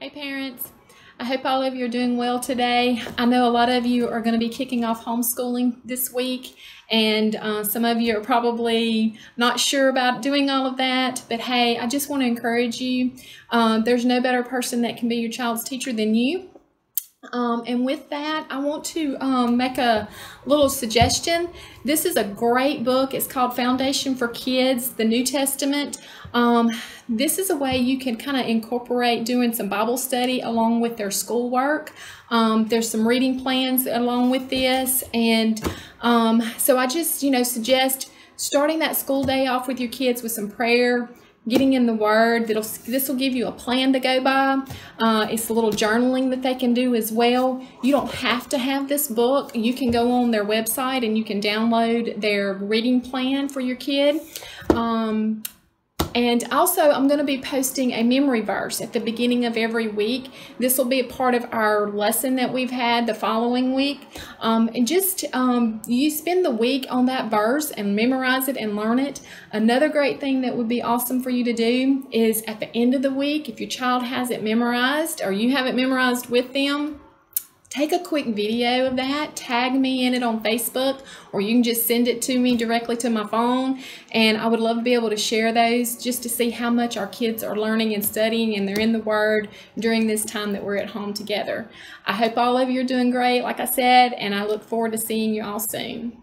Hey parents, I hope all of you are doing well today. I know a lot of you are going to be kicking off homeschooling this week, and uh, some of you are probably not sure about doing all of that. But hey, I just want to encourage you. Um, there's no better person that can be your child's teacher than you. Um, and with that, I want to um, make a little suggestion. This is a great book. It's called Foundation for Kids, the New Testament. Um, this is a way you can kind of incorporate doing some Bible study along with their schoolwork. Um, there's some reading plans along with this. And um, so I just, you know, suggest starting that school day off with your kids with some prayer getting in the word that'll this will give you a plan to go by. Uh, it's a little journaling that they can do as well. You don't have to have this book. You can go on their website and you can download their reading plan for your kid. Um, and also, I'm going to be posting a memory verse at the beginning of every week. This will be a part of our lesson that we've had the following week. Um, and just um, you spend the week on that verse and memorize it and learn it. Another great thing that would be awesome for you to do is at the end of the week, if your child has it memorized or you have it memorized with them, take a quick video of that, tag me in it on Facebook, or you can just send it to me directly to my phone. And I would love to be able to share those just to see how much our kids are learning and studying and they're in the Word during this time that we're at home together. I hope all of you are doing great, like I said, and I look forward to seeing you all soon.